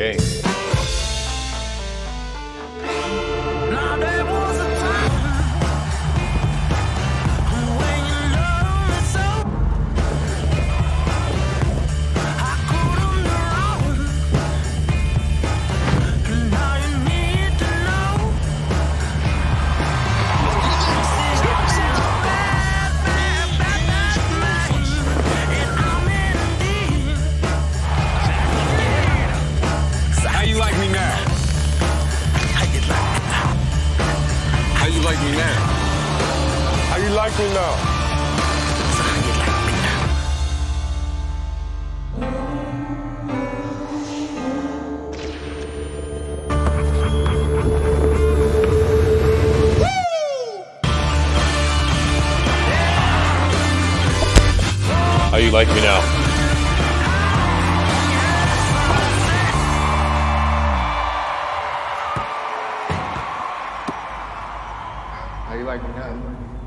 game. like me now? How you like me now? How you like me now? How you like me now? So how you like me now? How you like me now? Now?